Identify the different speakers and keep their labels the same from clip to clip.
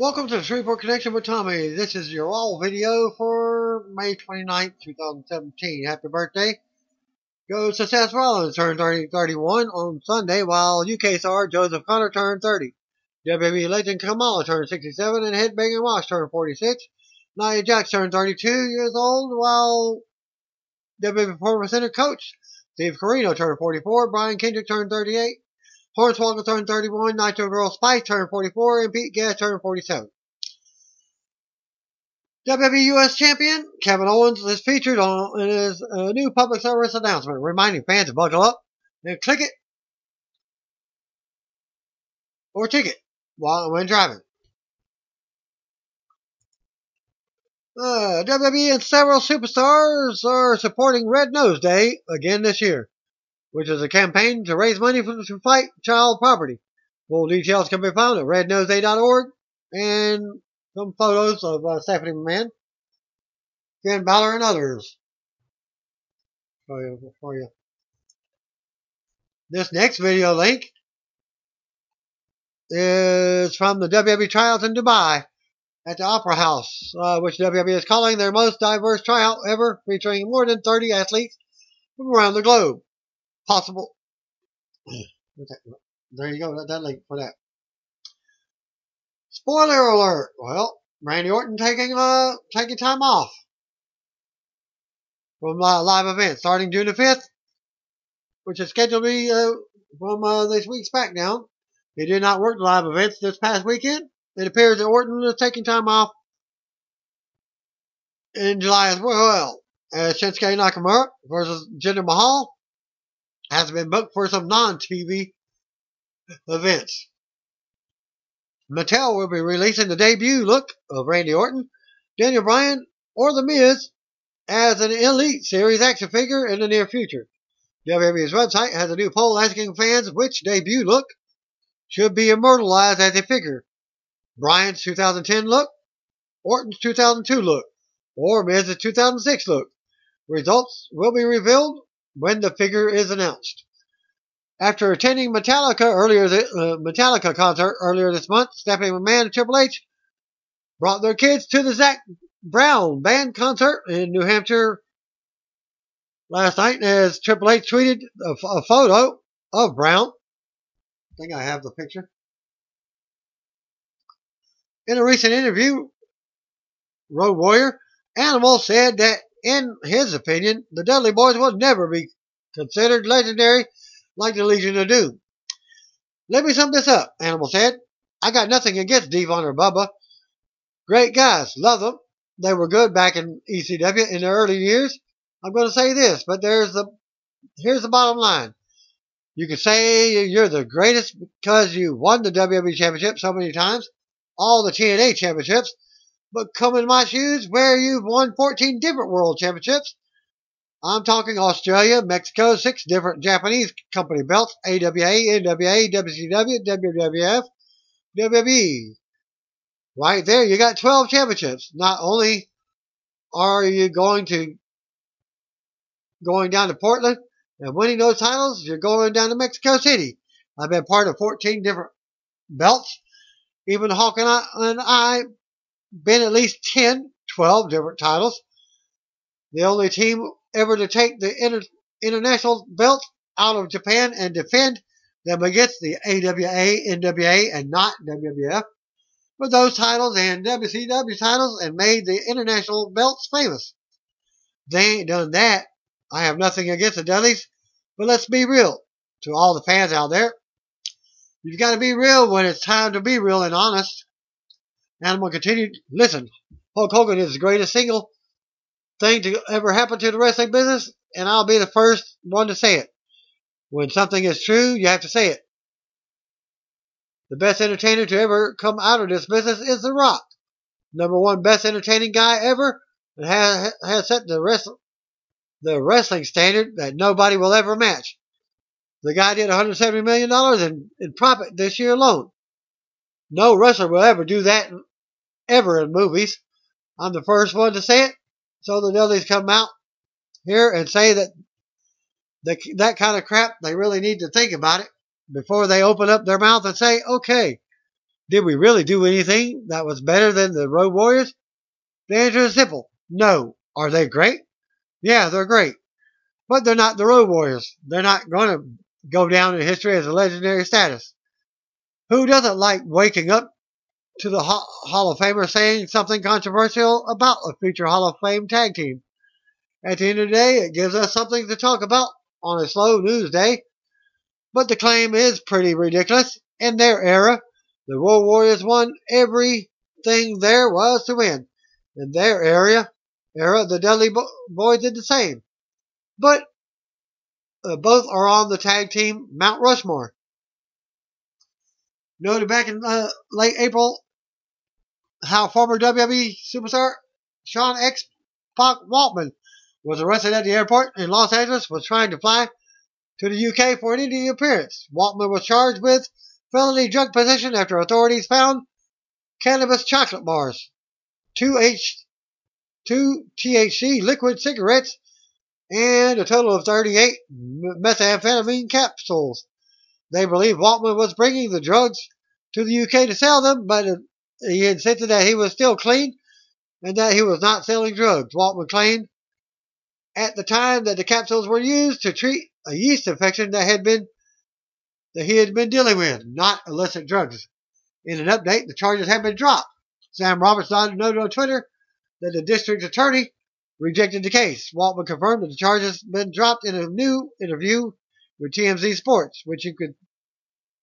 Speaker 1: Welcome to the Shreveport Connection with Tommy. This is your all video for May 29th, 2017. Happy birthday. Goes to Seth Rollins, turned 30, 31 on Sunday, while UK star Joseph Connor turned 30. WWE legend Kamala turned 67, and Headbanger Mosh turned 46. Nia Jax turned 32 years old, while WWE Performance Center coach Steve Corino turned 44. Brian Kendrick turned 38. Hornswoggle turned 31, Nitro Girl Spice turned 44, and Pete Gas turned 47. WWE US Champion Kevin Owens is featured on in his uh, new public service announcement, reminding fans to buckle up and click it or ticket while when driving. Uh, WWE and several superstars are supporting Red Nose Day again this year which is a campaign to raise money for, to fight child poverty. Full details can be found at rednoseday.org and some photos of uh, Stephanie McMahon, Finn Balor, and others. Show you for you. This next video link is from the WWE tryouts in Dubai at the Opera House, uh, which WWE is calling their most diverse tryout ever, featuring more than 30 athletes from around the globe possible. There you go. That, link for that. Spoiler alert. Well, Randy Orton taking uh taking time off from uh, live events starting June the fifth, which is scheduled to be uh, from uh, this week's SmackDown. He did not work live events this past weekend. It appears that Orton is taking time off in July as well. As Shinsuke Nakamura versus Jinder Mahal has been booked for some non-TV events. Mattel will be releasing the debut look of Randy Orton, Daniel Bryan, or The Miz as an Elite Series action figure in the near future. WWE's website has a new poll asking fans which debut look should be immortalized as a figure. Bryan's 2010 look, Orton's 2002 look, or Miz's 2006 look. Results will be revealed when the figure is announced. After attending Metallica earlier, uh, Metallica concert earlier this month, Stephanie McMahon and Triple H brought their kids to the Zac Brown band concert in New Hampshire last night. As Triple H tweeted a, a photo of Brown, I think I have the picture. In a recent interview, Road Warrior Animal said that in his opinion, the Dudley Boys will never be considered legendary like the Legion of Doom. Let me sum this up, Animal said. I got nothing against Devon or Bubba. Great guys, love them. They were good back in ECW in the early years. I'm going to say this, but there's the here's the bottom line. You can say you're the greatest because you won the WWE Championship so many times, all the TNA championships, but come in my shoes where you've won 14 different world championships. I'm talking Australia, Mexico, six different Japanese company belts, AWA, NWA, WCW, WWF, WWE. Right there, you got 12 championships. Not only are you going to going down to Portland and winning those titles, you're going down to Mexico City. I've been part of 14 different belts. Even Hawk and I, and I been at least 10, 12 different titles. The only team ever to take the inter- international belt out of Japan and defend them against the AWA, NWA, and not WWF with those titles and WCW titles and made the international belts famous. They ain't done that. I have nothing against the Dudleys, but let's be real to all the fans out there. You've got to be real when it's time to be real and honest. Animal continued, listen, Hulk Hogan is the greatest single thing to ever happen to the wrestling business, and I'll be the first one to say it. When something is true, you have to say it. The best entertainer to ever come out of this business is The Rock. Number one best entertaining guy ever, and has, has set the, rest, the wrestling standard that nobody will ever match. The guy did $170 million in, in profit this year alone. No wrestler will ever do that ever in movies. I'm the first one to say it. So the Dudleys come out here and say that the, that kind of crap, they really need to think about it before they open up their mouth and say, okay, Did we really do anything that was better than the Road Warriors? The answer is simple. No. Are they great? Yeah, they're great. But they're not the Road Warriors. They're not going to go down in history as a legendary status. Who doesn't like waking up to the Hall of Famer saying something controversial about a future Hall of Fame tag team? At the end of the day, it gives us something to talk about on a slow news day. But the claim is pretty ridiculous. In their era, the Road Warriors won everything there was to win. In their area, era, the Dudley Boys did the same. But uh, both are on the tag team Mount Rushmore. Noted back in uh, late April how former WWE superstar Sean X Pac Waltman was arrested at the airport in Los Angeles, was trying to fly to the UK for an Indian appearance. Waltman was charged with felony drug possession after authorities found cannabis chocolate bars, two H, two THC liquid cigarettes, and a total of 38 methamphetamine capsules. They believe Waltman was bringing the drugs to the UK to sell them, but he insisted that he was still clean and that he was not selling drugs. Waltman claimed at the time that the capsules were used to treat a yeast infection that had been that he had been dealing with, not illicit drugs. In an update, the charges have been dropped. Sam Roberts noted on Twitter that the district attorney rejected the case. Waltman confirmed that the charges had been dropped in a new interview with TMZ Sports, which you could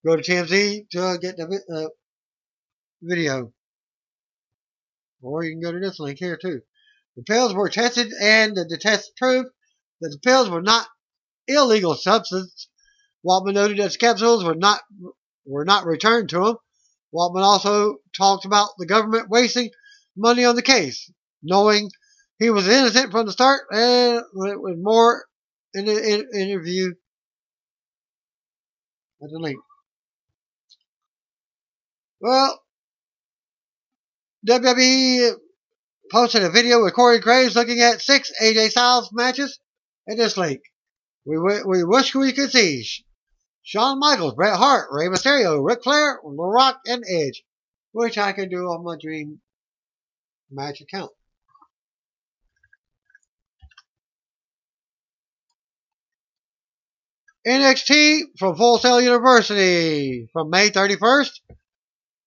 Speaker 1: go to TMZ to get the uh, video. Or you can go to this link here too. The pills were tested and the tests proved that the pills were not illegal substance. Waltman noted that capsules were not were not returned to him. Waltman also talked about the government wasting money on the case, knowing he was innocent from the start, and it was more in the interview at the link. Well, WWE posted a video with Corey Graves looking at six AJ Styles matches at this link. We, we wish we could see Shawn Michaels, Bret Hart, Rey Mysterio, Ric Flair, The Rock, and Edge, which I can do on my dream match account. NXT from Full Sail University from May 31st.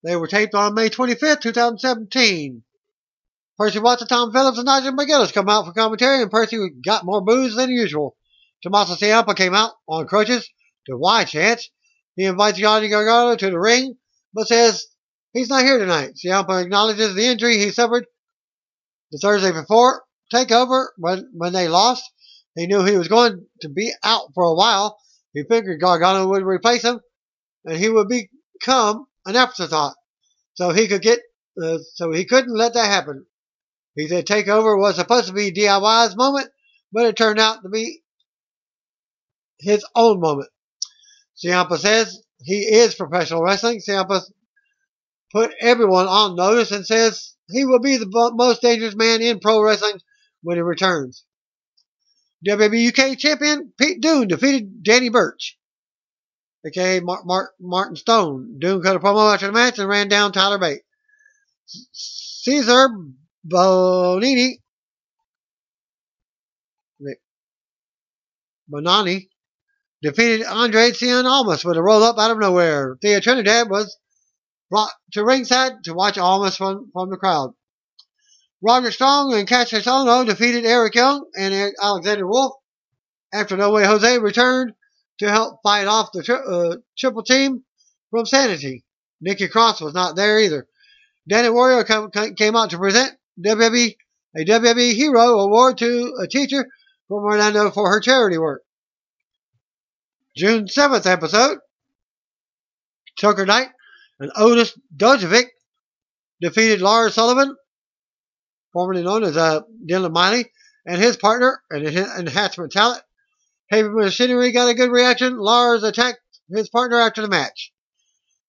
Speaker 1: They were taped on May 25th, 2017. Percy Watson, Tom Phillips, and Nigel McGuinness come out for commentary, and Percy got more boos than usual. Tommaso Ciampa came out on crutches to Y Chance. He invites Johnny Gargano to the ring, but says he's not here tonight. Ciampa acknowledges the injury he suffered the Thursday before takeover when, when they lost. He knew he was going to be out for a while. He figured Gargano would replace him, and he would become an afterthought. So he could get, uh, so he couldn't let that happen. He said Takeover was supposed to be DIY's moment, but it turned out to be his own moment. Ciampa says he is professional wrestling. Ciampa put everyone on notice and says he will be the most dangerous man in pro wrestling when he returns. WWE UK champion Pete Dunne defeated Danny Burch, aka Mar- Mar- Martin Stone. Doom cut a promo after the match and ran down Tyler Bate. Cezar Bononi, Bononi defeated Andrade Cien Almas with a roll up out of nowhere. Thea Trinidad was brought to ringside to watch Almas from, from the crowd. Roger Strong and Kassius Ohno defeated Eric Young and Alexander Wolf after No Way Jose returned to help fight off the tri- uh, triple team from Sanity. Nikki Cross was not there either. Dana Warrior came out to present WWE, a WWE Hero Award to a teacher from Orlando for her charity work. June 7th episode, Tucker Knight and Otis Dozovic defeated Lars Sullivan, formerly known as uh, Dylan Miley, and his partner and enhancement talent. Heavy Machinery got a good reaction. Lars attacked his partner after the match.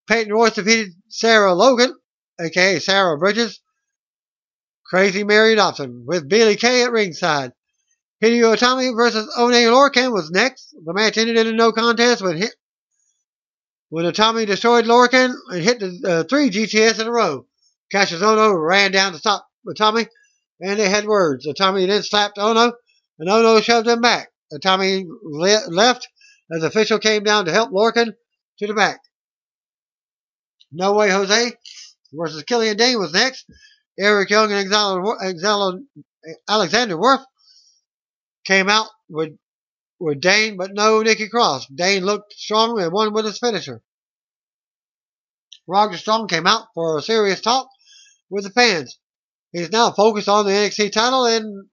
Speaker 1: Peyton Royce defeated Sarah Logan, aka Sarah Bridges, Crazy Mary Dobson with Billie Kay at ringside. Hideo Itami versus Oney Lorcan was next. The match ended in a no contest when the Tommy destroyed Lorcan and hit the uh, three GTS in a row. Kassius Ohno ran down to stop Tommy, and they had words. Tommy then slapped Ohno, and Ono shoved him back. The Tommy le- left as the official came down to help Lorcan to the back. No Way Jose versus Killian Dain was next. Eric Young and Alexander Wolf came out with with Dain, but no Nikki Cross. Dain looked strong and won with his finisher. Roger Strong came out for a serious talk with the fans. He's now focused on the NXT title and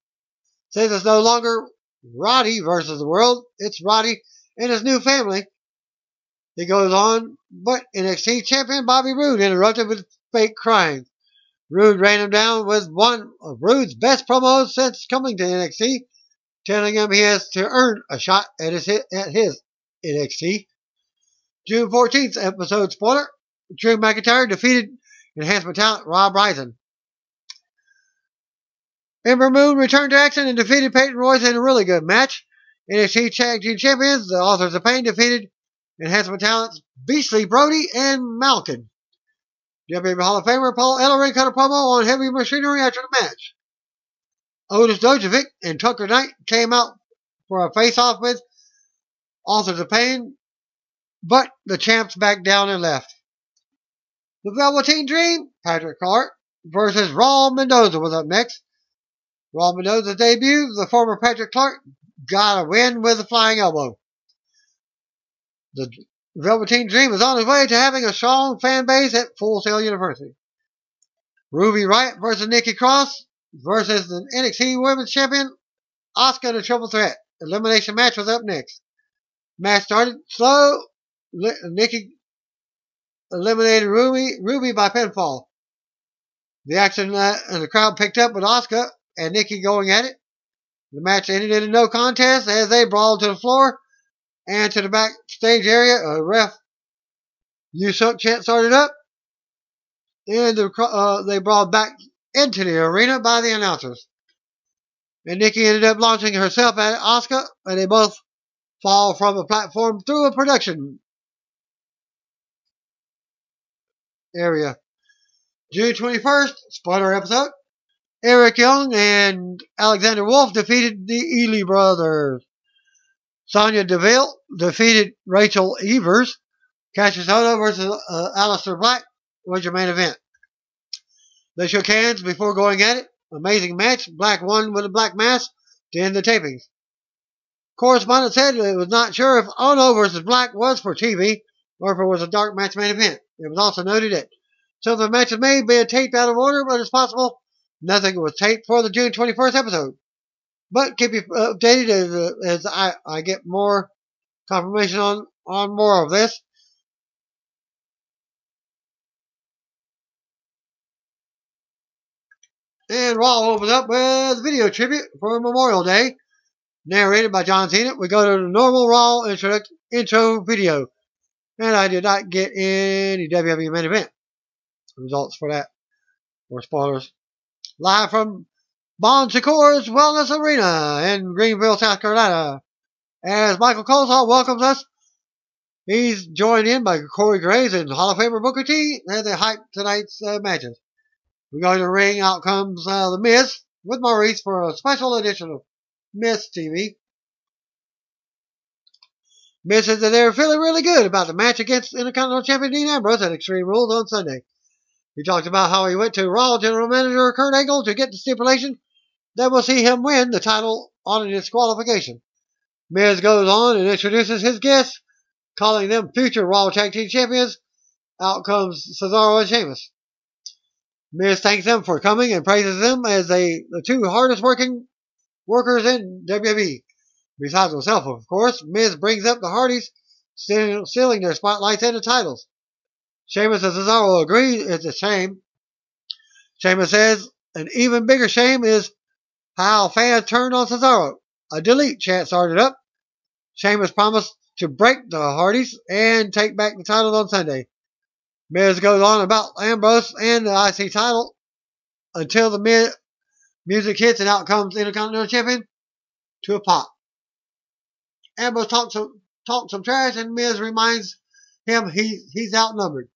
Speaker 1: says it's no longer Roddy versus the world. It's Roddy and his new family. He goes on, but NXT champion Bobby Roode interrupted with fake crying. Roode ran him down with one of Roode's best promos since coming to NXT, telling him he has to earn a shot at his, at his NXT. June 14th episode spoiler. Drew McIntyre defeated enhancement talent Rob Rising. Ember Moon returned to action and defeated Peyton Royce in a really good match. NXT Tag Team Champions, the Authors of Pain, defeated enhancement talents Beastly Brody and Malkin. WWE Hall of Famer Paul Ellering cut a promo on heavy machinery after the match. Otis Dozovic and Tucker Knight came out for a face-off with Authors of Pain, but the champs backed down and left. The Velveteen Dream, Patrick Clark versus Raul Mendoza was up next. Raul Mendoza's debut, the former Patrick Clark got a win with a flying elbow. The Velveteen Dream is on his way to having a strong fan base at Full Sail University. Ruby Riott versus Nikki Cross versus the NXT Women's Champion Asuka a triple threat. Elimination match was up next. Match started slow. Nikki eliminated Ruby, Ruby by pinfall. The action uh, and the crowd picked up with Asuka and Nikki going at it. The match ended in a no contest as they brawled to the floor and to the backstage area. A ref You Suck chant started up, and the, uh, they brought back into the arena by the announcers. And Nikki ended up launching herself at Asuka, and they both fall from a platform through a production area. June 21st, spoiler episode. Eric Young and Alexander Wolf defeated the Ely brothers. Sonya Deville defeated Rachel Evers. Kassius Ohno versus uh, Aleister Black was your main event. They shook hands before going at it. Amazing match. Black won with a Black Mass to end the tapings. Correspondent said it was not sure if Ohno versus Black was for TV or if it was a dark match main event. It was also noted that some of the matches may be a taped out of order, but it's possible nothing was taped for the June 21st episode. But keep you updated as, uh, as I, I get more confirmation on, on more of this. And Raw opens up with a video tribute for Memorial Day, narrated by John Cena. We go to the normal Raw intro, intro video, and I did not get any WWE main event results for that, or spoilers. Live from Bon Secours Wellness Arena in Greenville, South Carolina. As Michael Colesall welcomes us, he's joined in by Corey Graves and Hall of Famer Booker T as they hype tonight's uh, matches. We're going to ring. Out comes uh, The Miz with Maurice for a special edition of Miz TV. Miz says that they're feeling really good about the match against Intercontinental Champion Dean Ambrose at Extreme Rules on Sunday. He talked about how he went to Raw General Manager Kurt Angle to get the stipulation that will see him win the title on a disqualification. Miz goes on and introduces his guests, calling them future Raw Tag Team Champions. Out comes Cesaro and Sheamus. Miz thanks them for coming and praises them as they, the two hardest working workers in WWE. Besides himself, of course, Miz brings up the Hardys, stealing their spotlights and the titles. Sheamus and Cesaro agree it's a shame. Sheamus says an even bigger shame is how fans turned on Cesaro. A delete chant started up. Sheamus promised to break the Hardys and take back the title on Sunday. Miz goes on about Ambrose and the IC title until the music hits and out comes Intercontinental Champion to a pop. Ambrose talks some, talks some trash and Miz reminds him he, he's outnumbered.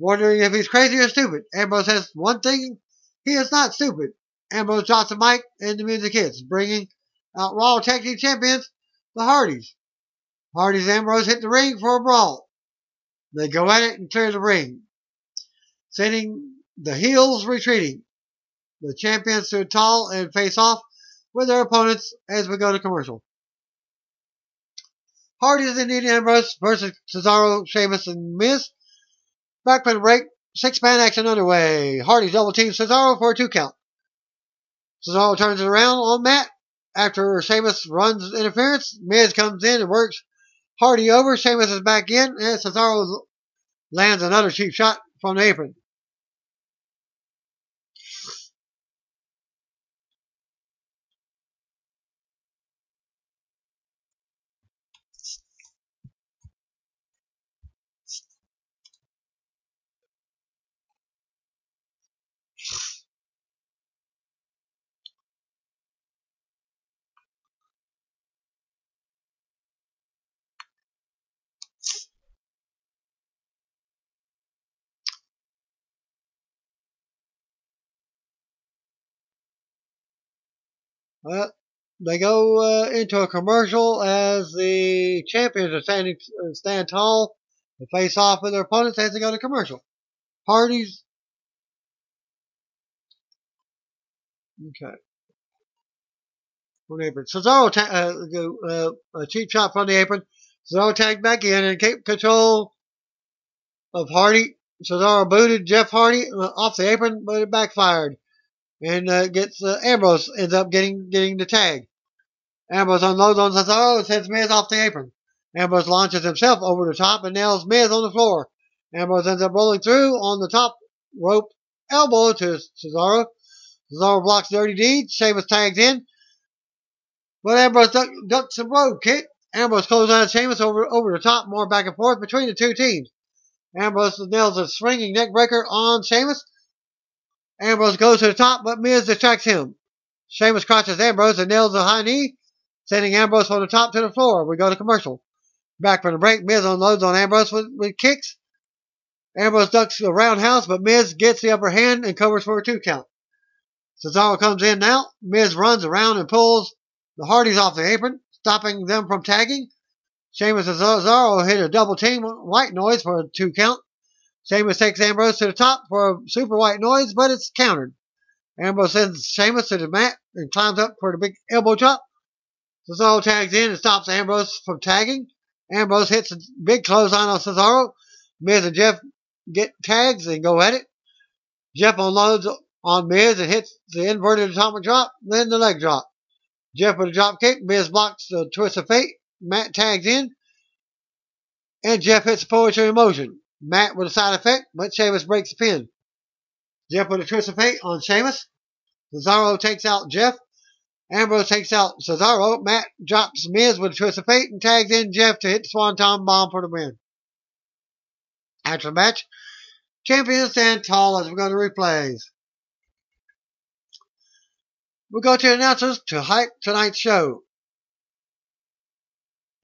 Speaker 1: Wondering if he's crazy or stupid, Ambrose says one thing, he is not stupid. Ambrose drops the mic and the music hits, bringing out Raw Tag Team Champions, the Hardys. Hardys and Ambrose hit the ring for a brawl. They go at it and clear the ring, sending the heels retreating. The champions stood tall and face off with their opponents as we go to commercial. Hardys and Dean Ambrose versus Cesaro, Sheamus, and Miz. Back break. Six man action underway. Hardy's double team Cesaro for a two count. Cesaro turns it around on Matt. After Sheamus runs interference, Miz comes in and works Hardy over. Sheamus is back in, and Cesaro lands another cheap shot from the apron. Well, they go uh, into a commercial as the champions are standing uh, stand tall and face off with their opponents as they go to commercial. Parties. Okay. The apron. Cesaro ta- uh, uh, a cheap shot from the apron. Cesaro tagged back in and kept control of Hardy. Cesaro booted Jeff Hardy uh, off the apron, but it backfired and uh, gets uh, Ambrose ends up getting getting the tag. Ambrose unloads on Cesaro and sends Miz off the apron. Ambrose launches himself over the top and nails Miz on the floor. Ambrose ends up rolling through on the top rope elbow to Cesaro. Cesaro blocks Dirty Deed. Sheamus tags in. But Ambrose duck, ducks a road kick. Ambrose closes on Sheamus over, over the top, more back and forth between the two teams. Ambrose nails a swinging neck breaker on Sheamus. Ambrose goes to the top, but Miz distracts him. Sheamus crosses Ambrose and nails a high knee, sending Ambrose from the top to the floor. We go to commercial. Back from the break, Miz unloads on Ambrose with, with kicks. Ambrose ducks the roundhouse, but Miz gets the upper hand and covers for a two count. Cesaro comes in now. Miz runs around and pulls the Hardys off the apron, stopping them from tagging. Sheamus and Cesaro hit a double team white noise for a two count. Sheamus takes Ambrose to the top for a super white noise, but it's countered. Ambrose sends Sheamus to the mat and climbs up for the big elbow drop. Cesaro tags in and stops Ambrose from tagging. Ambrose hits a big clothesline on Cesaro. Miz and Jeff get tags and go at it. Jeff unloads on Miz and hits the inverted atomic drop, then the leg drop. Jeff with a drop kick. Miz blocks the twist of fate. Matt tags in. And Jeff hits poetry in motion. Matt with a side effect, but Sheamus breaks the pin. Jeff with a twist of fate on Sheamus. Cesaro takes out Jeff. Ambrose takes out Cesaro. Matt drops Miz with a twist of fate and tags in Jeff to hit the Swanton Bomb for the win. After the match, champions stand tall as we go to replays. We go to announcers to hype tonight's show.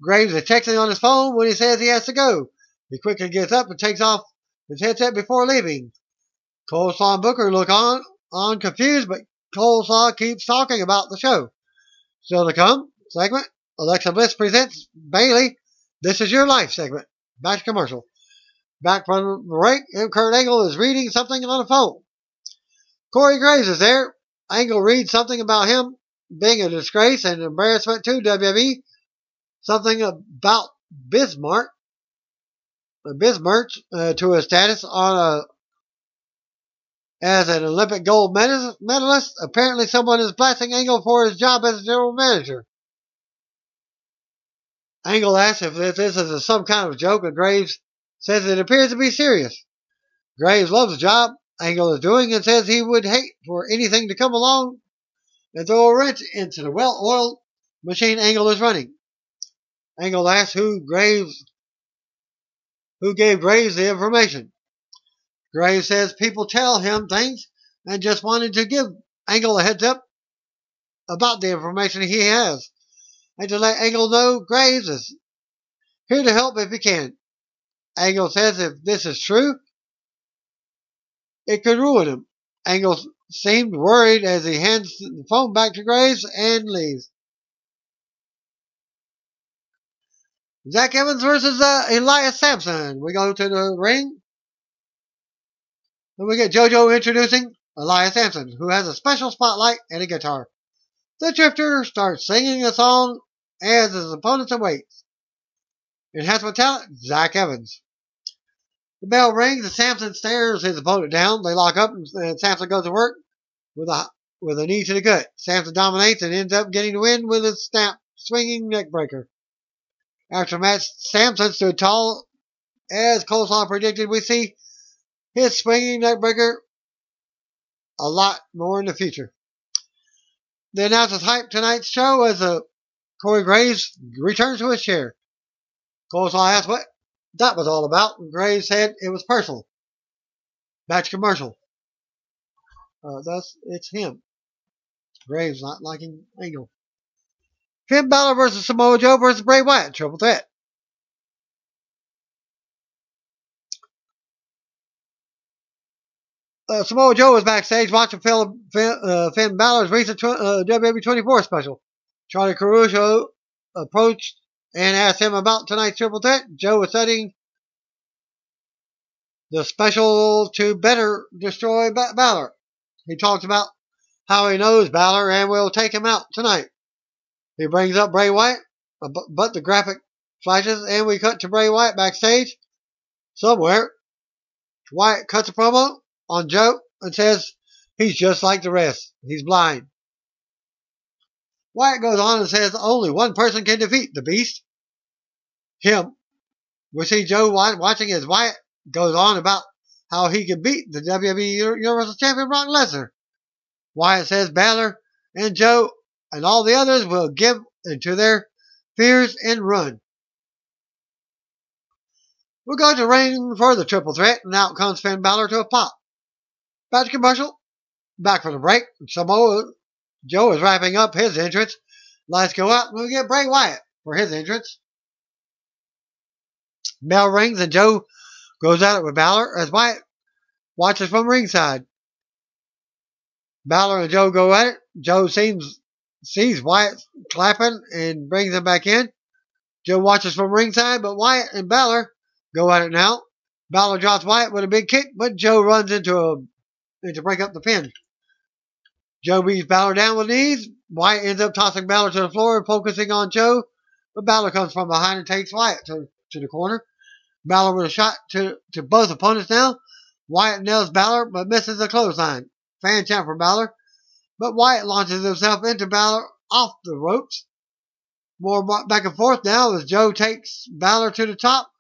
Speaker 1: Graves is texting on his phone when he says he has to go. He quickly gets up and takes off his headset before leaving. Coleslaw and Booker look on, on confused, but Coleslaw keeps talking about the show. Still to come, segment, Alexa Bliss presents Bayley, This Is Your Life segment. Back to commercial. Back from the break, M. Kurt Angle is reading something on a phone. Corey Graves is there. Angle reads something about him being a disgrace and embarrassment to WWE. Something about Bismarck Bismarck uh, to his status on a as an Olympic gold medalist. Apparently, someone is blasting Angle for his job as general manager. Angle asks if this is a, some kind of joke, and Graves says it appears to be serious. Graves loves the job Angle is doing and says he would hate for anything to come along and throw a wrench into the well-oiled machine Angle is running. Angle asks who Graves who gave Graves the information. Graves says people tell him things and just wanted to give Angle a heads up about the information he has and to let Angle know Graves is here to help if he can. Angle says if this is true, it could ruin him. Angle seemed worried as he hands the phone back to Graves and leaves. Zach Evans versus uh, Elias Samson. We go to the ring. And we get JoJo introducing Elias Samson, who has a special spotlight and a guitar. The Drifter starts singing a song as his opponents awaits. Enhancement talent, Zach Evans. The bell rings and Samson stares his opponent down. They lock up and Samson goes to work with a with a knee to the gut. Samson dominates and ends up getting the win with a snap swinging neck breaker. After Matt Samson stood tall as Coleslaw predicted. We see his swinging neckbreaker a lot more in the future. The announcers hype tonight's show as a Corey Graves returns to his chair. Coleslaw asked what that was all about, and Graves said it was personal. Match commercial. Uh, thus, it's him. Graves not liking Angle. Finn Balor versus Samoa Joe versus Bray Wyatt. Triple threat. Uh, Samoa Joe was backstage watching Phil, Finn, uh, Finn Balor's recent uh, WWE 24 special. Charly Caruso approached and asked him about tonight's triple threat. Joe was setting the special to better destroy Balor. He talks about how he knows Balor and will take him out tonight. He brings up Bray Wyatt, but the graphic flashes and we cut to Bray Wyatt backstage somewhere. Wyatt cuts a promo on Joe and says he's just like the rest. He's blind. Wyatt goes on and says only one person can defeat the beast. Him. We see Joe watching as Wyatt goes on about how he can beat the WWE Universal Champion Brock Lesnar. Wyatt says Balor and Joe and all the others will give into their fears and run. We're going to ring for the triple threat, and out comes Finn Balor to a pop. Back to commercial. Back for the break. Samoa Joe is wrapping up his entrance. Let's go out and we get Bray Wyatt for his entrance. Bell rings and Joe goes at it with Balor as Wyatt watches from ringside. Balor and Joe go at it. Joe seems sees Wyatt clapping and brings him back in. Joe watches from ringside, but Wyatt and Balor go at it now. Balor drops Wyatt with a big kick, but Joe runs into a to break up the pin. Joe beats Balor down with knees. Wyatt ends up tossing Balor to the floor and focusing on Joe, but Balor comes from behind and takes Wyatt to, to the corner. Balor with a shot to, to both opponents now. Wyatt nails Balor, but misses a clothesline. Fan chant for Balor, but Wyatt launches himself into Balor off the ropes. More back and forth now as Joe takes Balor to the top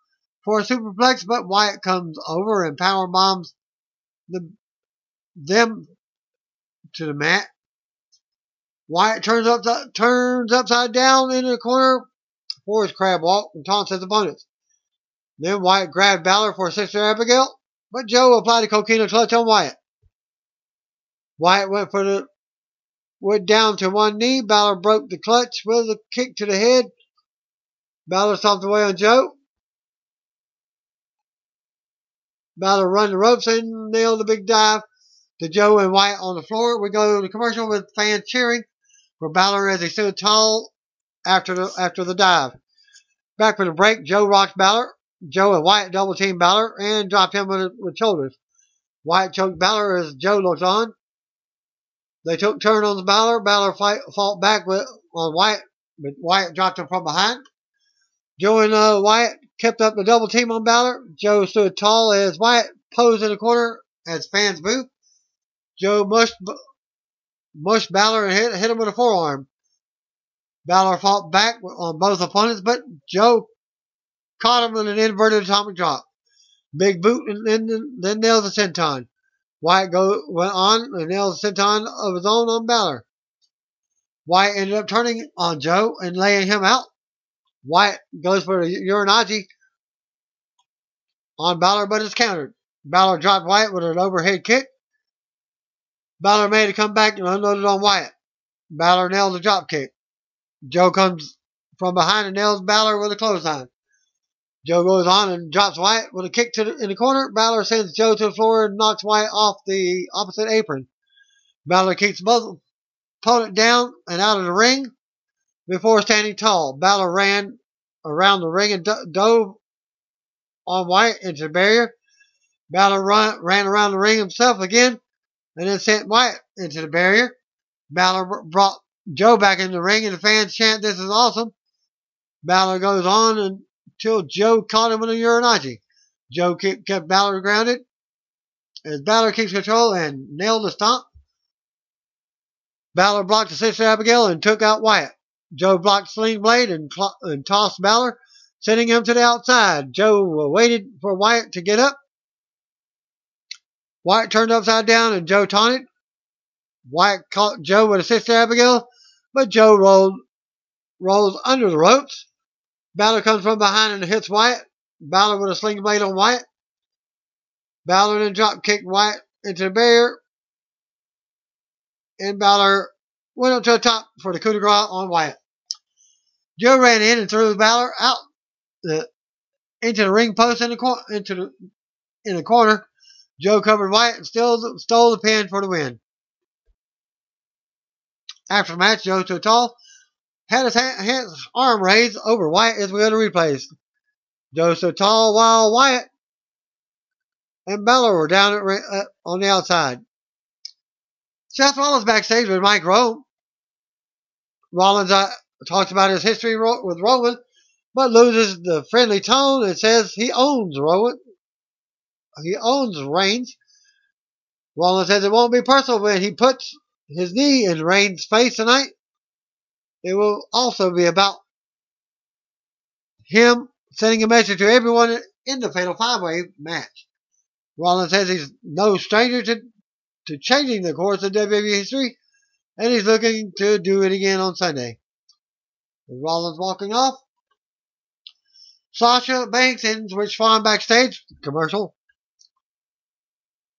Speaker 1: for a superplex, but Wyatt comes over and power bombs the them to the mat. Wyatt turns up turns upside down in the corner for his crab walk and taunts his opponents. Then Wyatt grabbed Balor for a Sister Abigail, but Joe applied a coquina clutch on Wyatt. Wyatt went for the went down to one knee. Balor broke the clutch with a kick to the head. Balor stomped away on Joe. Balor run the ropes and nailed the big dive to Joe and Wyatt on the floor. We go to the commercial with fans cheering for Balor as he stood tall after the after the dive. Back for the break, Joe rocks Balor. Joe and Wyatt double team Balor and drop him with, with shoulders. Wyatt choked Balor as Joe looks on. They took turn on the Balor. Balor fight, fought back with on Wyatt, but Wyatt dropped him from behind. Joe and uh, Wyatt kept up the double team on Balor. Joe stood tall as Wyatt posed in the corner as fans booed. Joe mushed, mushed Balor and hit, hit him with a forearm. Balor fought back on both opponents, but Joe caught him in an inverted atomic drop. Big boot and then, then nails a senton. Wyatt go, went on and nails a senton of his own on Balor. Wyatt ended up turning on Joe and laying him out. Wyatt goes for a Uranage on Balor, but it's countered. Balor dropped Wyatt with an overhead kick. Balor made a comeback and unloaded on Wyatt. Balor nailed a drop kick. Joe comes from behind and nails Balor with a clothesline. Joe goes on and drops Wyatt with a kick to the, in the corner. Balor sends Joe to the floor and knocks Wyatt off the opposite apron. Balor keeps both opponent down and out of the ring before standing tall. Balor ran around the ring and do- dove on Wyatt into the barrier. Balor run, ran around the ring himself again and then sent Wyatt into the barrier. Balor brought Joe back in the ring and the fans chant, This is awesome. Balor goes on until Joe caught him with a Uranage. Joe kept, Balor grounded as Balor keeps control and nailed the stomp. Balor blocked the Sister Abigail and took out Wyatt. Joe blocked Sling Blade and, and tossed Balor, sending him to the outside. Joe waited for Wyatt to get up. Wyatt turned upside down and Joe taunted. Wyatt caught Joe with a Sister Abigail, but Joe rolled rolls under the ropes. Balor comes from behind and hits Wyatt. Balor with a sling blade on Wyatt. Balor then drop kicked Wyatt into the barrier. And Balor went up to the top for the coup de grace on Wyatt. Joe ran in and threw Balor out the, into the ring post in the, cor- into the, in the corner. Joe covered Wyatt and still stole the pin for the win. After the match, Joe stood tall, had his, hand, his arm raised over Wyatt as we to replays. Joe stood tall while Wyatt and Balor were down at, uh, on the outside. Seth Rollins backstage with Mike Rome. Rollins uh, talks about his history with Roman, but loses the friendly tone and says he owns Roman. He owns Reigns. Rollins says it won't be personal when he puts his knee in Reigns' face tonight. It will also be about him sending a message to everyone in the Fatal Five Way match. Rollins says he's no stranger to, to changing the course of WWE history, and he's looking to do it again on Sunday. Rollins walking off, Sasha Banks and Rich Swann backstage commercial.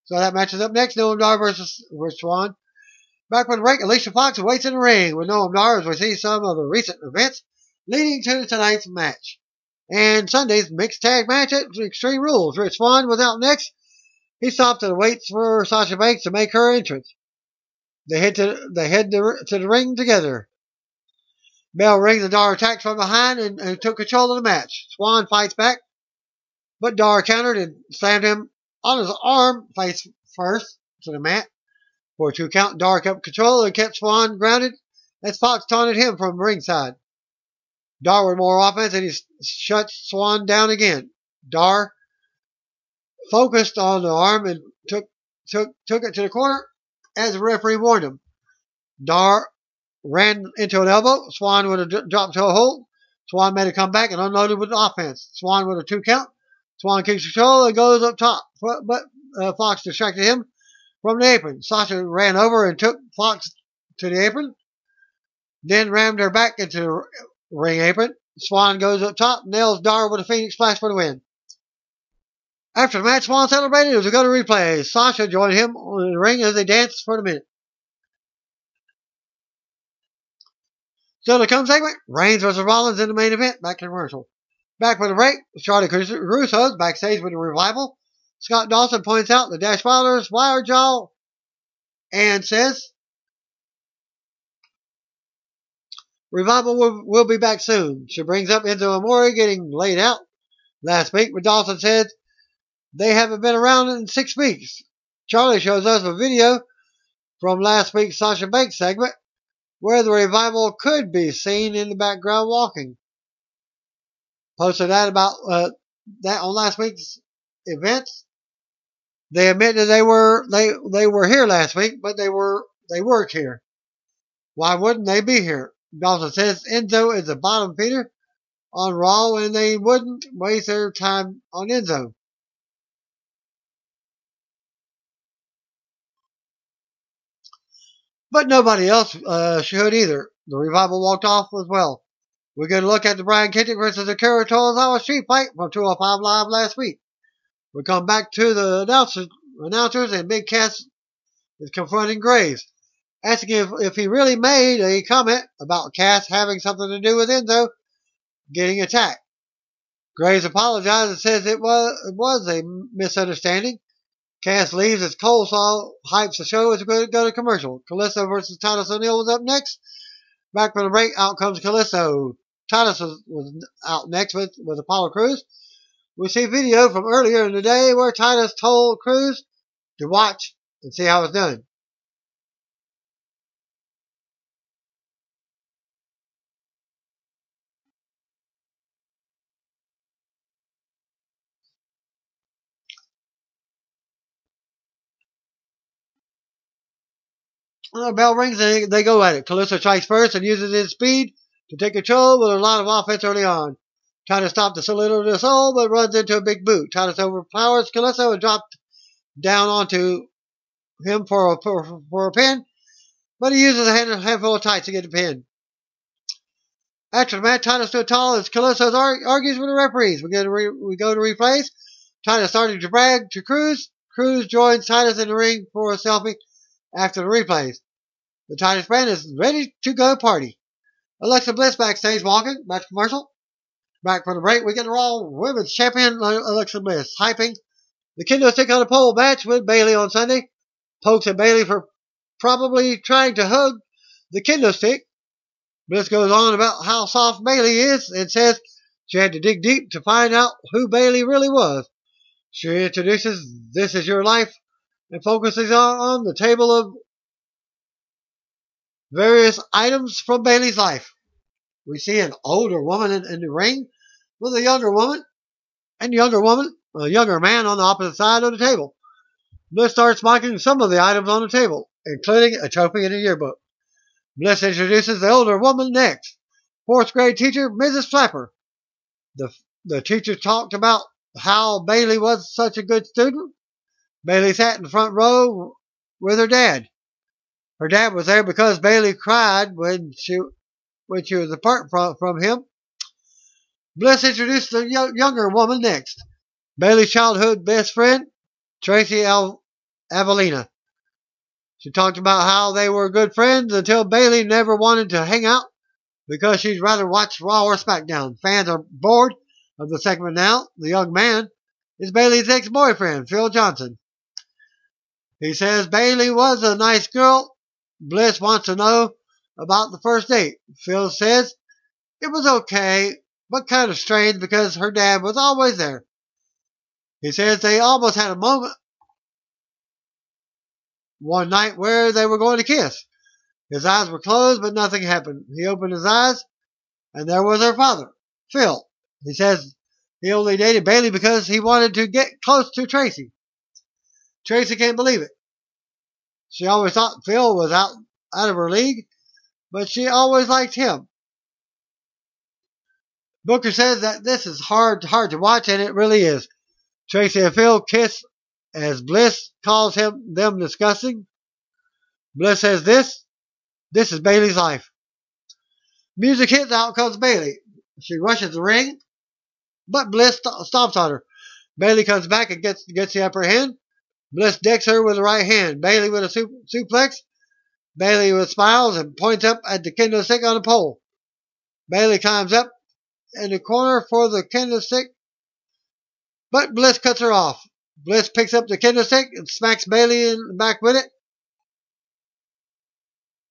Speaker 1: So that matches up next. Noam Dar versus Rich Swann. Back with Rick, Alicia Fox awaits in the ring with Noam Dar as we see some of the recent events leading to tonight's match. And Sunday's mixed tag match at Extreme Rules. Rich Swann was out next. He stops and waits for Sasha Banks to make her entrance. They head to they head to, to the ring together. Bell rings and Dar attacks from behind and, and took control of the match. Swann fights back, but Dar countered and slammed him on his arm face first to the mat. For a two count, Dar kept control and kept Swann grounded as Fox taunted him from ringside. Dar with more offense and he shut Swann down again. Dar focused on the arm and took took took it to the corner as the referee warned him. Dar ran into an elbow. Swann would have dropped to a hold. Swann made a comeback and unloaded with offense. Swann with a two count. Swann keeps control and goes up top, but uh, Fox distracted him from the apron. Sasha ran over and took Fox to the apron, then rammed her back into the ring apron. Swann goes up top, nails Dar with a Phoenix Splash for the win. After the match, Swann celebrated as we go to replay. Sasha joined him on the ring as they danced for the minute. So the come segment, Reigns versus Rollins in the main event. Back to commercial. Back for the break, Charlie Russo's backstage with the revival. Scott Dawson points out the Dash Wilder's wire jaw and says, Revival will, will be back soon. She brings up Enzo Amore getting laid out last week, but Dawson says they haven't been around in six weeks. Charlie shows us a video from last week's Sasha Banks segment where the revival could be seen in the background walking. Posted that about uh, that on last week's events. They admitted they were they they were here last week, but they were they work here. Why wouldn't they be here? Dawson says Enzo is a bottom feeder on Raw, and they wouldn't waste their time on Enzo. But nobody else uh, should either. The revival walked off as well. We're going to look at the Brian Kendrick versus Akira Tozawa street fight from 205 Live last week. We come back to the announcers, announcers and Big Cass is confronting Graves, asking if, if he really made a comment about Cass having something to do with Enzo getting attacked. Graves apologizes and says it was, it was a misunderstanding. Cass leaves as Coleslaw hypes the show as we go to commercial. Kalisto versus Titus O'Neil was up next. Back from the break, out comes Kalisto. Titus was, was out next with, with Apollo Crews. We see video from earlier in the day where Titus told Crews to watch and see how it's done. The bell rings and they, go at it. Kalisto strikes first and uses his speed to take control with a lot of offense early on. Trying to stop the Salida del Sol, but runs into a big boot. Titus overpowers Kalisto and dropped down onto him for a, for, for a pin, but he uses a hand, handful of tights to get the pin. After the match, Titus stood tall as Kalisto argues with the referees. We go to, re, we go to replays. Titus starting to brag to Crews. Crews joins Titus in the ring for a selfie after the replays. The Titus brand is ready to go party. Alexa Bliss backstage walking. To commercial. Back from the break, we get the Raw Women's Champion Alexa Bliss hyping the kendo stick on a pole match with Bayley on Sunday. Pokes at Bayley for probably trying to hug the kendo stick. Bliss goes on about how soft Bayley is and says she had to dig deep to find out who Bayley really was. She introduces This Is Your Life and focuses on the table of various items from Bayley's life. We see an older woman in, in the ring with a younger woman and younger woman, a younger man on the opposite side of the table. Bliss starts marking some of the items on the table, including a trophy and a yearbook. Bliss introduces the older woman next, fourth grade teacher Mrs. Flapper. The, the teacher talked about how Bayley was such a good student. Bayley sat in the front row with her dad. Her dad was there because Bayley cried when she she was apart from, from him. Bliss introduced the younger woman next. Bayley's childhood best friend, Tracy Al- Avelina. She talked about how they were good friends until Bayley never wanted to hang out because she'd rather watch Raw or SmackDown. Fans are bored of the segment now. The young man is Bayley's ex-boyfriend, Phil Johnson. He says Bayley was a nice girl. Bliss wants to know about the first date. Phil says it was okay, but kind of strange because her dad was always there. He says they almost had a moment one night where they were going to kiss. His eyes were closed, but nothing happened. He opened his eyes, and there was her father, Phil. He says he only dated Bayley because he wanted to get close to Tracy. Tracy can't believe it. She always thought Phil was out, out of her league, but she always liked him. Booker says that this is hard, hard to watch, and it really is. Tracy and Phil kiss as Bliss calls him them disgusting. Bliss says this, this is Bayley's life. Music hits, out comes Bayley. She rushes the ring, but Bliss st- on her. Bayley comes back and gets gets the upper hand. Bliss decks her with the right hand. Bayley with a su- suplex. Bayley with smiles and points up at the kendo stick on the pole. Bayley climbs up in the corner for the kendo stick, but Bliss cuts her off. Bliss picks up the kendo stick and smacks Bayley in the back with it,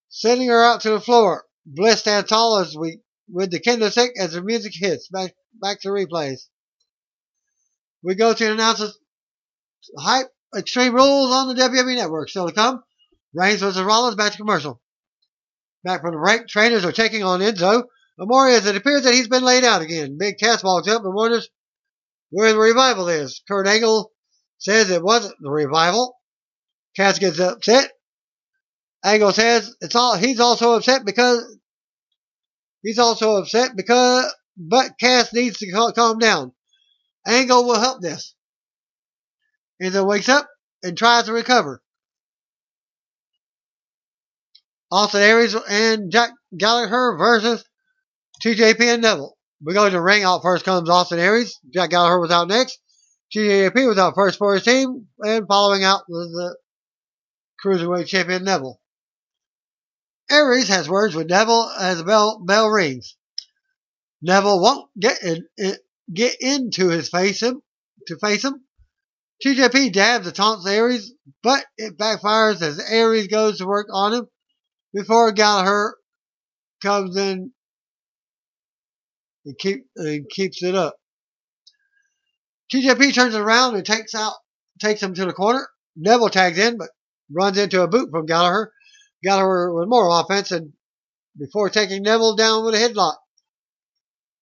Speaker 1: sending her out to the floor. Bliss stands tall as we with the kendo stick as the music hits. Back back to replays. We go to the announcers. Hype Extreme Rules on the WWE Network. Still to come. Reigns versus Rollins. Back to commercial. Back from the break. Trainers are taking on Enzo. Amore as it appears that he's been laid out again. Big Cass walks up and wonders where the revival is. Kurt Angle says it wasn't the revival. Cass gets upset. Angle says it's all he's also upset because he's also upset because but Cass needs to calm down. Angle will help this. Enzo wakes up and tries to recover. Austin Aries and Jack Gallagher versus TJP and Neville. We go to ring. Out first comes Austin Aries. Jack Gallagher was out next. TJP was out first for his team, and following out was the Cruiserweight Champion Neville. Aries has words with Neville as the bell, bell rings. Neville won't get in, in, get into his face him to face him. TJP dabs and taunts Aries, but it backfires as Aries goes to work on him before Gallagher comes in and, keep, and keeps it up. TJP turns around and takes out takes him to the corner. Neville tags in, but runs into a boot from Gallagher. Gallagher with more offense and before taking Neville down with a headlock.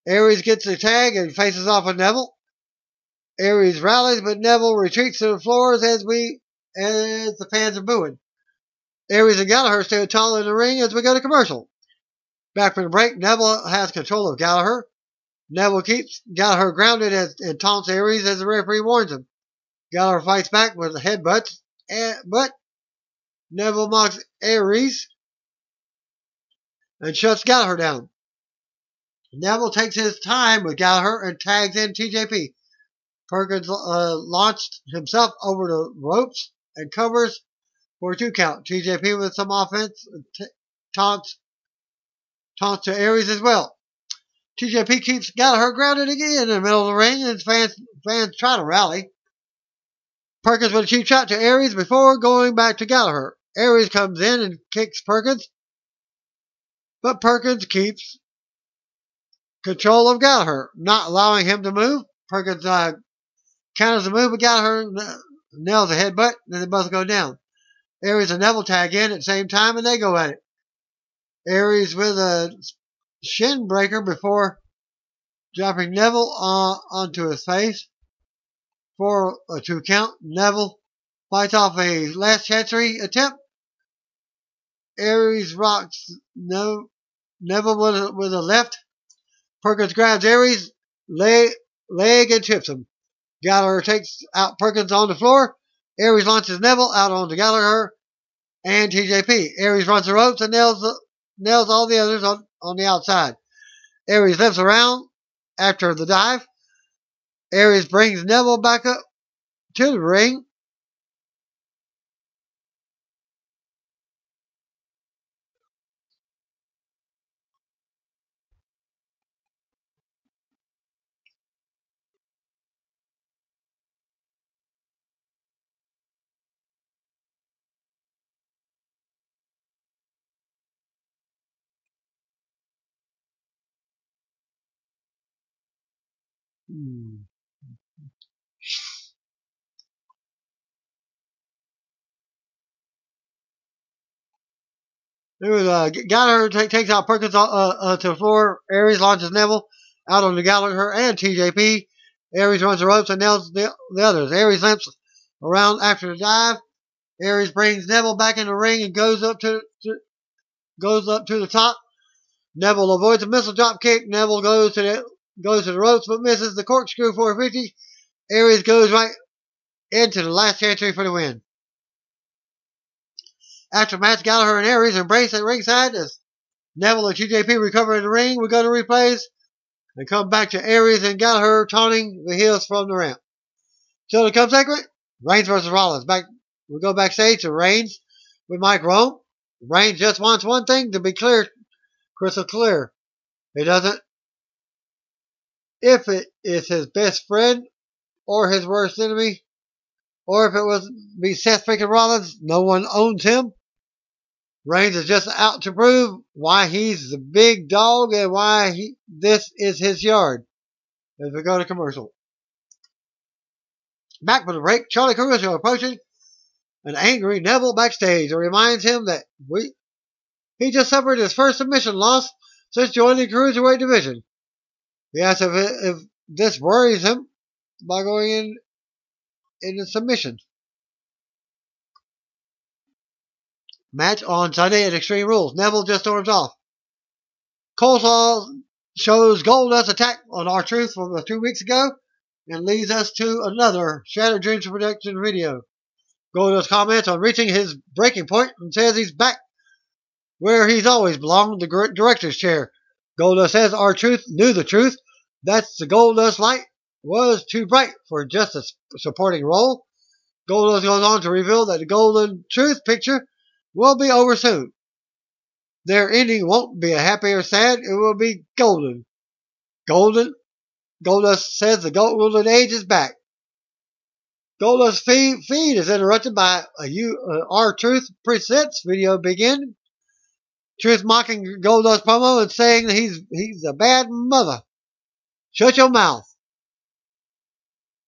Speaker 1: Aries gets the tag and faces off with Neville. Aries rallies, but Neville retreats to the floors as we as the fans are booing. Aries and Gallagher stay tall in the ring as we go to commercial. Back from the break, Neville has control of Gallagher. Neville keeps Gallagher grounded as, and taunts Aries as the referee warns him. Gallagher fights back with headbutts, but Neville mocks Aries and shuts Gallagher down. Neville takes his time with Gallagher and tags in TJP. Perkins uh, launched himself over the ropes and covers for a two count. TJP with some offense t- taunts taunts to Aries as well. TJP keeps Gallagher grounded again in the middle of the ring, and fans fans try to rally. Perkins with a cheap shot to Aries before going back to Gallagher. Aries comes in and kicks Perkins, but Perkins keeps control of Gallagher, not allowing him to move. Perkins uh, counters the move, but Gallagher nails a headbutt, and they both go down. Aries and Neville tag in at the same time, and they go at it. Aries with a shin breaker before dropping Neville uh, onto his face for a two count. Neville fights off a last chancery attempt. Aries rocks Neville with a, with a left. Perkins grabs Aries leg, leg and chips him. Gallagher takes out Perkins on the floor. Aries launches Neville out onto Gallagher and TJP. Aries runs the ropes and nails the, nails all the others on, on the outside. Aries lifts around after the dive. Aries brings Neville back up to the ring. Hmm. It was uh, Gallagher takes out Perkins uh, uh, to the floor. Aries launches Neville out on the Gallagher and TJP. Aries runs the ropes and nails the, the others. Aries limps around after the dive. Aries brings Neville back in the ring and goes up to, to goes up to the top. Neville avoids a missile drop kick. Neville goes to the goes to the ropes but misses the corkscrew 450. Aries goes right into the Last Chancery for the win. After match, Gallagher and Aries embrace at ringside as Neville and TJP recover in the ring. We go to replays and come back to Aries and Gallagher taunting the heels from the ramp. So the Cup segment, Reigns versus Rollins. Back, we go backstage to Reigns with Mike Rome. Reigns just wants one thing to be clear, crystal clear. He doesn't if it is his best friend or his worst enemy, or if it was be Seth freaking Rollins, no one owns him. Reigns is just out to prove why he's the big dog and why he, this is his yard. As we go to commercial. Back from the break, Charly Caruso approaching an angry Neville backstage and reminds him that we he just suffered his first submission loss since joining the Cruiserweight division. He asks if, if this worries him by going in in a submission. Match on Sunday at Extreme Rules. Neville just storms off. Coleslaw shows Goldust attack on R-Truth from two weeks ago and leads us to another Shattered Dreams production video. Goldust comments on reaching his breaking point and says he's back where he's always belonged, the director's chair. Goldust says R-Truth knew the truth. That's the Goldust light was too bright for just a supporting role. Goldust goes on to reveal that the Golden Truth picture will be over soon. Their ending won't be a happy or sad, it will be golden. Golden Goldust says the golden age is back. Goldust feed, feed is interrupted by a U, uh, R-Truth presents video begin. Truth mocking Goldust promo and saying that he's he's a bad mother. Shut your mouth.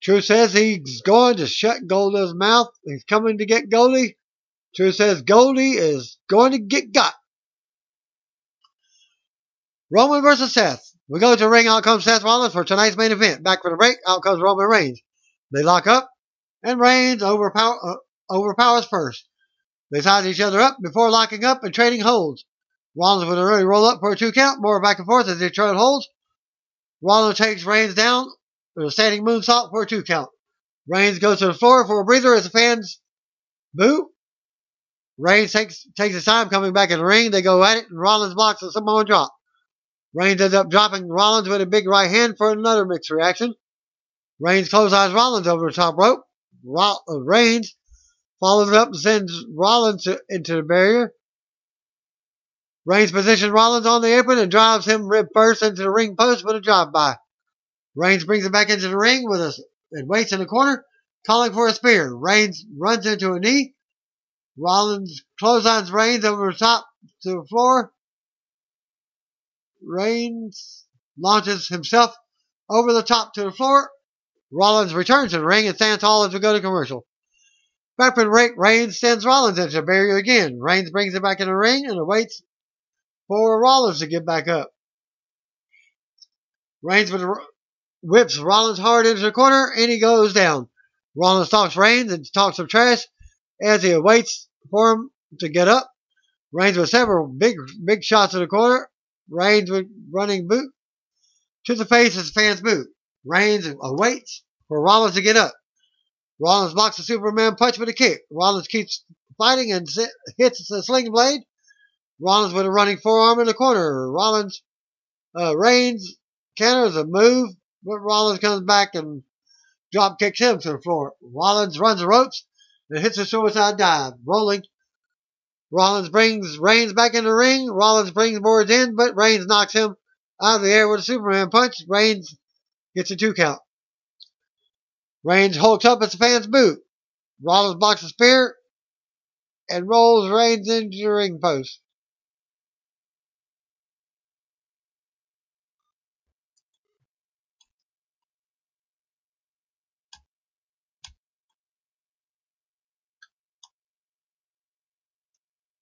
Speaker 1: True says he's going to shut Goldust's mouth. He's coming to get Goldie. True says Goldie is going to get got. Roman versus Seth. We go to ring. Out comes Seth Rollins for tonight's main event. Back for the break. Out comes Roman Reigns. They lock up, and Reigns overpower, uh, overpowers first. They size each other up before locking up and trading holds. Rollins with a early roll up for a two count. More back and forth as they trade holds. Rollins takes Reigns down with a standing moonsault for a two count. Reigns goes to the floor for a breather as the fans boo. Reigns takes takes his time coming back in the ring. They go at it, and Rollins blocks a Samoan drop. Reigns ends up dropping Rollins with a big right hand for another mixed reaction. Reigns clothesines Rollins over the top rope. Ro- uh, Reigns follows it up and sends Rollins to, into the barrier. Reigns positions Rollins on the apron and drives him rib first into the ring post with a drive by. Reigns brings him back into the ring with us and waits in the corner, calling for a spear. Reigns runs into a knee. Rollins clotheslines Reigns over the top to the floor. Reigns launches himself over the top to the floor. Rollins returns to the ring and stands tall as we go to commercial. Back when Rick Reigns sends Rollins into the barrier again. Reigns brings him back in the ring and awaits for Rollins to get back up. Reigns with whips Rollins hard into the corner and he goes down. Rollins talks Reigns and talks some trash as he awaits for him to get up. Reigns with several big big shots in the corner. Reigns with running boot to the face as the fans boot. Reigns awaits for Rollins to get up. Rollins blocks the Superman punch with a kick. Rollins keeps fighting and hits the sling blade. Rollins with a running forearm in the corner. Rollins, uh, Reigns counters a move, but Rollins comes back and drop kicks him to the floor. Rollins runs the ropes and hits a suicide dive, rolling. Rollins brings Reigns back in the ring. Rollins brings Boards in, but Reigns knocks him out of the air with a Superman punch. Reigns gets a two count. Reigns hulks up as the fans boot. Rollins blocks a spear and rolls Reigns into the ring post.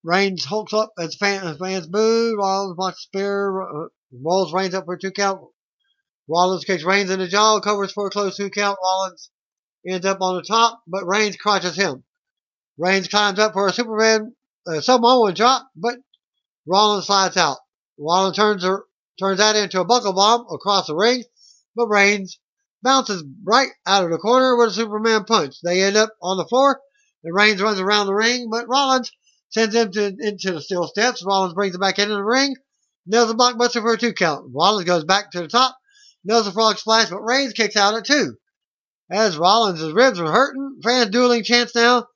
Speaker 1: Reigns hulks up as fans, fans boo. Rollins blocks spear, uh, rolls Reigns up for two count. Rollins kicks Reigns in the jaw, covers for a close two count. Rollins ends up on the top, but Reigns crotches him. Reigns climbs up for a Superman uh, Samoan drop, but Rollins slides out. Rollins turns turns that into a buckle bomb across the ring, but Reigns bounces right out of the corner with a Superman punch. They end up on the floor, and Reigns runs around the ring, but Rollins sends him to, into the steel steps. Rollins brings him back into the ring, nails a blockbuster for a two count. Rollins goes back to the top, nails a frog splash, but Reigns kicks out at two. As Rollins' ribs are hurting, fans dueling chance now.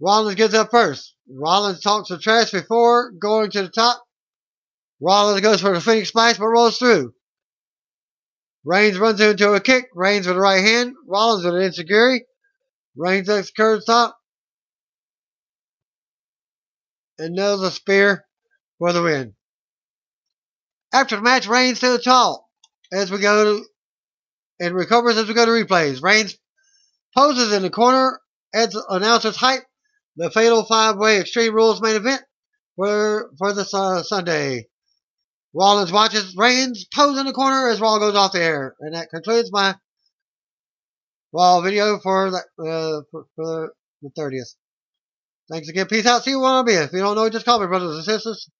Speaker 1: Rollins gets up first. Rollins talks the trash before going to the top. Rollins goes for the Phoenix Splash but rolls through. Reigns runs into a kick. Reigns with the right hand. Rollins with an insecurity. Reigns takes the curb top and nails a spear for the win. After the match, Reigns to the top as we go to, and recovers as we go to replays. Reigns poses in the corner as announcers hype the Fatal Five Way Extreme Rules main event for, for this uh, Sunday. Rollins watches Reigns pose in the corner as Raw goes off the air. And that concludes my Raw video for the, uh, for, for the 30th. Thanks again. Peace out. See you be. If you don't know, just call me, brothers and sisters.